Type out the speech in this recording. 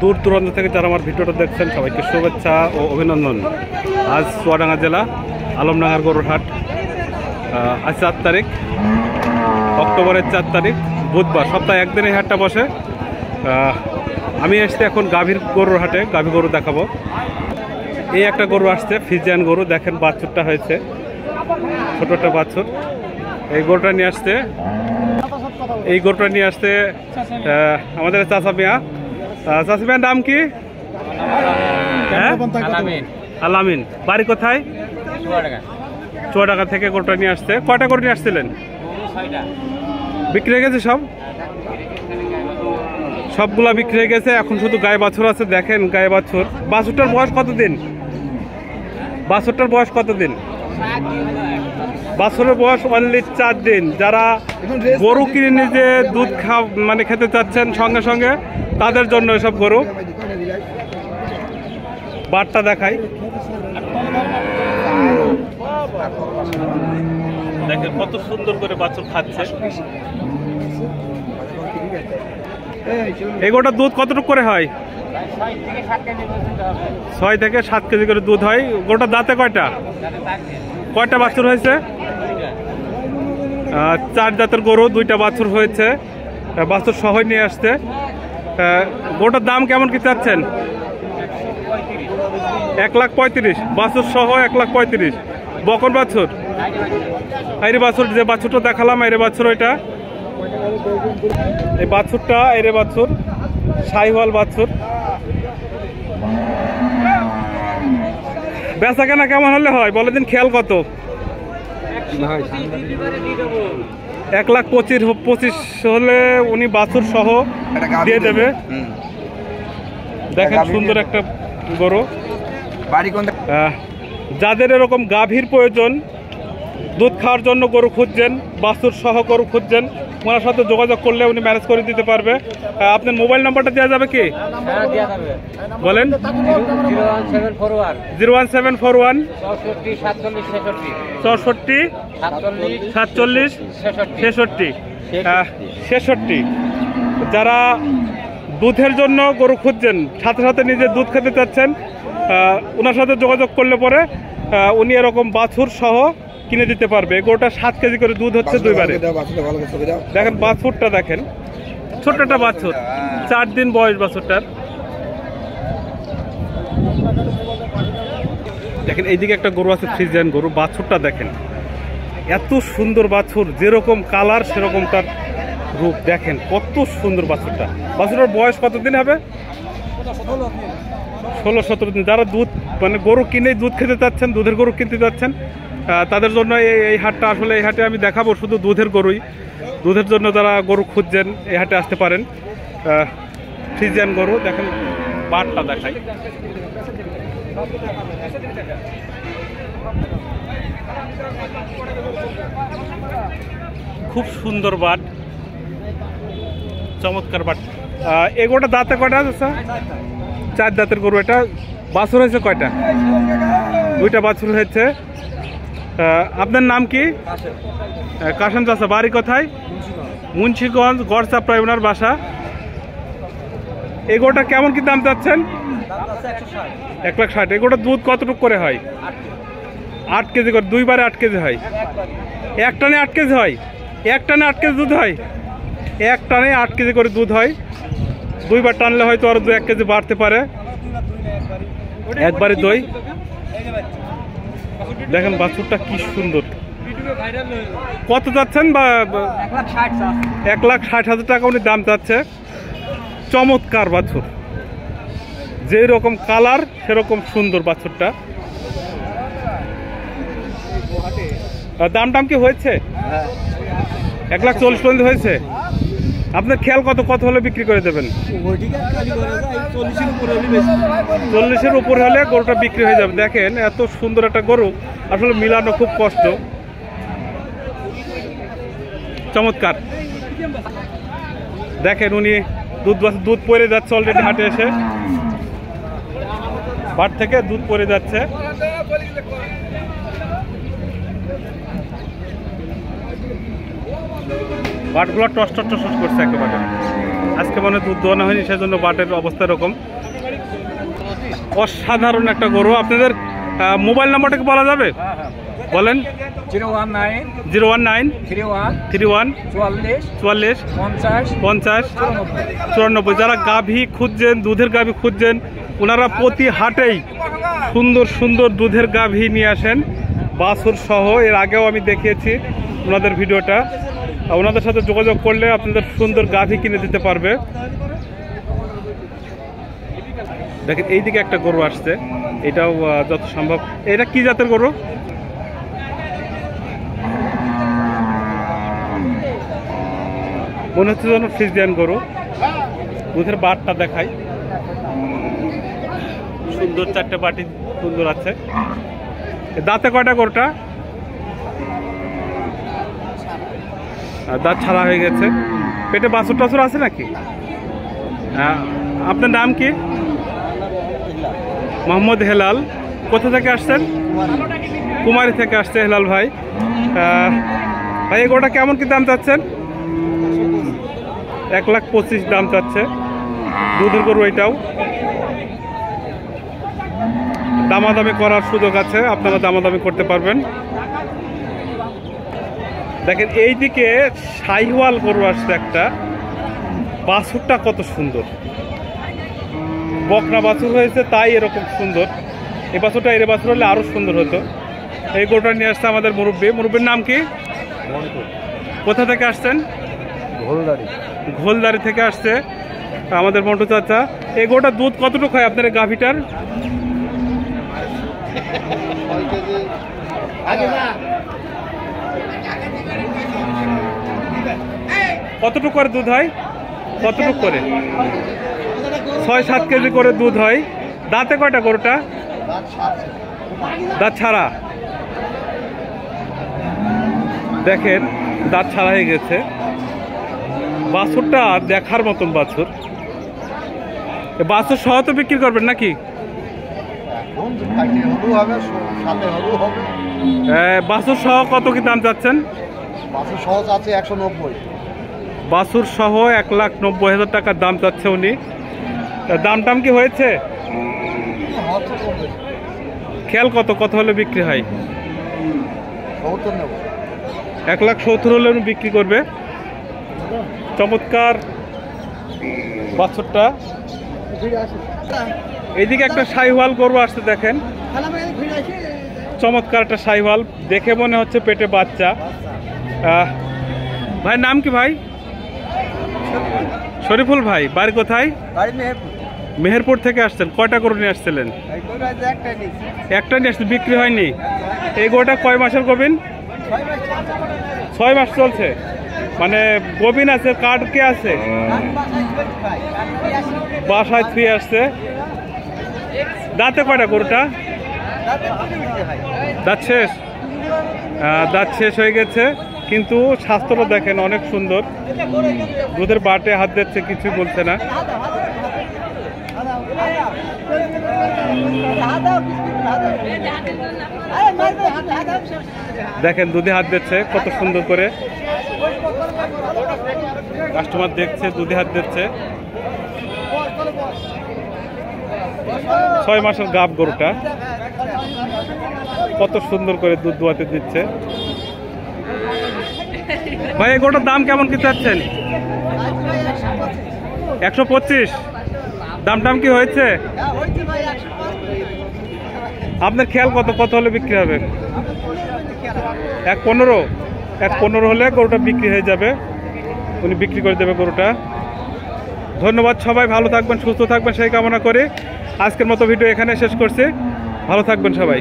দূর দূরান্ত থেকে যারা আমার ভিডিওটা দেখছেন, সবাইকে শুভেচ্ছা ও অভিনন্দন। আজ চুয়াডাঙ্গা জেলা, আলমডাঙ্গার গরুরহাট আজ চার তারিখ, অক্টোবরের চার তারিখ, বুধবার। সপ্তাহে একদিন এই হাটটা বসে। আমি এসছি এখন গাভীর গরুর হাটে গাভী গরু দেখাবো। এই একটা গরু আসছে, ফিজিয়ান গরু, দেখেন বাছুরটা হয়েছে। ছোট একটা বাছুর। এই গরুটা নিয়ে আসতে এই গরুটা নিয়ে আসতে আমাদের চাচা মিয়া। মিয়ার নাম কি? হ্যাঁ? আলামিন। বাড়ি কোথায়? চুয়াডাঙ্গা। থেকে গরুটা নিয়ে আসতে কয়টা গরু নিয়ে আসছিলেন? বিক্রি হয়ে গেছে সব? সবগুলা বিক্রি হয়ে গেছে। এখন শুধু গায়ে বাছুর আছে। দেখেন গায়ে বাছুর। বাছুরটার বয়স কতদিন? বাছুরটার বয়স কতদিন? বাছুরের বয়স অনলি চার দিন। যারা গরু কিনে নিজে দুধ খা মানে খেতে চাচ্ছেন সঙ্গে সঙ্গে তাদের জন্য এসব গরু। বারটা দেখাই। দেখেন কত সুন্দর করে বাছুর খাচ্ছে। এগোটা দুধ কতটুকু করে হয়? ছয় থেকে সাত কেজি করে দুধ হয়। গোটা দাঁতে কয়টা? কয়টা বাছুর হয়েছে? চার জাতের গরু দুইটা বাছুর হয়েছে। বাছুর সহ নিয়ে আহ, গরুটার দাম কেমন কি চাচ্ছেন? এক লাখ পঁয়ত্রিশ। বাছুর সহ এক লাখ পঁয়ত্রিশ। বকন বাছুর। আইরে বাছুর যে বাছুরটা দেখালাম আইরে বাছুর ওইটা। এই বাছুরটা আইরে বাছুর। সাইওয়াল বাছুর। বেচা কেনা কেমন হলে হয়? বলে দিন খেয়াল কত? এক লাখ পঁচিশ পঁচিশ হলে উনি বাছুর সহ দিয়ে দেবে। দেখেন সুন্দর একটা গরু। যাদের এরকম গাভীর প্রয়োজন দুধ খাওয়ার জন্য গরু খুঁজছেন বাছুর সহ গরু খুঁজছেন ওনার সাথে যোগাযোগ করলে উনি ম্যানেজ করে দিতে পারবে। আপনার মোবাইল নাম্বারটা দেওয়া যাবে কি? হ্যাঁ বলেন। Zero one seven four one. চৌষট্টি সাতচল্লিশ ছেষট্টি। ছেষট্টি। যারা দুধের জন্য গরু খুঁজছেন সাথে সাথে নিজে দুধ খেতে চাচ্ছেন ওনার সাথে যোগাযোগ করলে পরে উনি এরকম বাছুর সহ কিনে দিতে পারবে। গরুটা সাত কেজি করে দুধ হচ্ছে দুইবারে। দেখেন বাছুরটা দেখেন। ছোট্ট একটা বাছুর। চার দিন বয়স বাছুরটার। দেখেন এইদিকে একটা গরু আছে ফ্রিজিয়ান গরু। বাছুরটা দেখেন। এত সুন্দর বাছুর যেরকম কালার সেরকম তার রূপ। দেখেন কত সুন্দর বাছুরটা। বাছুরের বয়স কতদিন হবে? ষোলো সতেরো দিন। যারা দুধ মানে গরু কিনে দুধ খেতে চাচ্ছেন দুধের গরু কিনতে চাচ্ছেন তাদের জন্য এই হাটটা আসলে এই হাটে আমি দেখাবো, শুধু দুধের গরুই। দুধের জন্য যারা গরু খুঁজছেন, এই হাটে আসতে পারেন। ফ্রিজিয়ান গরু, দেখেন বাটটা দেখাই। খুব সুন্দর বাট, চমৎকার বাট। এগোটা দাঁতে কয়টা আছে, স্যার? চার দাঁতের গরু এটা। বাছুর হয়েছে কয়টা? দুইটা বাছুর হয়েছে। আপনার নাম কি? কাশেম। চাষা বাড়ি কোথায়? মুন্সিগঞ্জ। গড়চাপড়ায় ওনার বাসা। এগোটা কেমন কি দাম চাচ্ছেন? এক লাখ ষাট। এগোটা দুধ কতটুকু করে হয়? আট কেজি। করে দুইবারে আট কেজি হয়? এক টানে আট কেজি হয়? এক টানে আট কেজি দুধ হয়? এক টানে আট কেজি করে দুধ হয়? দুইবার টানলে হয়তো আরও দু এক কেজি বাড়তে পারে। একবারে দই দেখেন বাছুরটা কি সুন্দর। কত যাচ্ছেন বা এক লাখ ষাট হাজার টাকা উনি দাম চাচ্ছে। চমৎকার বাছুর। যেই রকম কালার সেরকম সুন্দর বাছুরটা। দাম টাম কি হয়েছে? এক লাখ চল্লিশ পর্যন্ত হয়েছে? আপনার খেয়াল কত কত হলে বিক্রি করে দেবেন? চল্লিশের উপরে হলে গরুটা বিক্রি হয়ে যাবে। দেখেন, এত সুন্দর একটা গরু। আসলে মিলানো খুব কষ্ট। চমৎকার। দেখেন, উনি দুধ দুধ পরে যাচ্ছে অলরেডি হাটে এসে। বাট থেকে দুধ পরে যাচ্ছে। বাটগুলো টস টস টস করছে একেবারে। আজকে মনে দুধ দোয়ানো হয়নি সেজন্য বাটের অবস্থা এরকম। অসাধারণ একটা গরু। আপনাদের মোবাইল নাম্বারটা কি বলা যাবে? বলেন। Zero one nine zero one nine three one three one চুয়াল্লিশ চুয়াল্লিশ পঞ্চাশ পঞ্চাশ চুরানব্বই। যারা গাভী খুঁজছেন দুধের গাভী খুঁজছেন ওনারা প্রতি হাটেই সুন্দর সুন্দর দুধের গাভী নিয়ে আসেন। বাছুর সহ এর আগেও আমি দেখিয়েছি ওনাদের ভিডিওটা। ওনাদের সাথে যোগাযোগ করলে আপনাদের সুন্দর গাভী কিনে দিতে পারবে। দেখেন, এইদিকে একটা গরু আসছে। এটাও যত সম্ভব। এটা কি জাতের গরু? মনে হচ্ছে যেন ফ্রিজিয়ান গরু। দুধের বাটটা দেখাই। সুন্দর চারটে বাটি সুন্দর আছে। দাঁতে কয়টা গরুটা? দাঁত ছাড়া হয়ে গেছে। পেটে বাছুর টাছুর আছে নাকি? আপনার নাম কি? মোহাম্মদ হেলাল। কোথা থেকে আসছেন? কুমারী থেকে আসছে হেলাল ভাই। ভাই এই গরুটা কেমন কি দাম চাচ্ছেন? এক লাখ পঁচিশ দাম চাচ্ছে। দুধের গরু এটাও। দামাদামি করার সুযোগ আছে। আপনারা দামাদামি করতে পারবেন। দেখেন এইদিকে সাইওয়াল গরু আসছে একটা। বাছুরটা কত সুন্দর। বকনা বাছুর হয়েছে তাই এরকম সুন্দর। এই বাছুরটা এর বাছুর হলে আরও সুন্দর হতো। এই গরুটা নিয়ে আসছে আমাদের মুরব্বী। মুরব্বীর নাম কি? কোথা থেকে আসছেন? ভোলদারি ঘোলদারি থেকে আসছে আমাদের মন্টু চাচা। এই গোটা দুধ কতটুকু হয় আপনার এই গাভিটার? কতটুকু করে দুধ হয়? কতটুকু করে? ছয়, সাত কেজি করে দুধ হয়। দাঁতে কয়টা গরুটা? দাঁত ছাড়া। দেখেন, দাঁত ছাড়া হয়ে গেছে। বাছুরটা দেখার মতন বাছুর। বাছুর সহ তো বিক্রি করবেন নাকি? বাছুর সহ কত কি দাম চাচ্ছেন? বাছুর সহ আছে একশো নব্বই। বাছুর সহ এক লাখ নব্বই হাজার টাকার দাম চাচ্ছে উনি। দাম টাম কি হয়েছে? খেয়াল কত কত হলে বিক্রি হয়? এক লাখ সত্তর হলে উনি বিক্রি করবে। চমৎকার বাছুরটা। এইদিকে একটা সাইওয়াল গরু আসতে দেখেন। চমৎকার একটা সাইওয়াল দেখে মনে হচ্ছে পেটে বাচ্চা। ভাই, নাম কি ভাই? শরীফুল ভাই বাড়ি কোথায়? মেহেরপুর। থেকে আসছেন। কয়টা গরু নিয়ে আসছিলেন? একটা নিয়ে আসছে বিক্রি হয়নি। এই গরুটা কয় মাসের গবিন? ছয় মাস চলছে। মানে গবিন আছে কার্ড কে আছে? বাসায় থুয়ে আসছে। দাঁতে কয়টা গরুটা? দাঁত শেষ? দাঁত শেষ হয়ে গেছে। কিন্তু স্বাস্থ্যটা দেখেন অনেক সুন্দর। দুধের বাটে, হাত দিচ্ছে কিছু বলছে না। দেখেন, দুধে হাত দিচ্ছে, কত সুন্দর করে। কাস্টমার দেখছে, দুধে হাত দিচ্ছে। ছয় মাসের গাব গরুটা। কত সুন্দর করে দুধ দোয়াতে দিচ্ছে। ভাই, এই গরুটার দাম কেমন কি চাচ্ছেন? একশো পঁচিশ। দাম টাম কি হয়েছে? আপনার খেয়াল কত? কত হলে বিক্রি হবে? এক পনেরো? এক পনেরো হলে গরুটা বিক্রি হয়ে যাবে। উনি বিক্রি করে দেবে গরুটা। ধন্যবাদ সবাই, ভালো থাকবেন, সুস্থ থাকবেন, সেই কামনা করে আজকের মতো ভিডিও এখানে শেষ করছি। ভালো থাকবেন সবাই।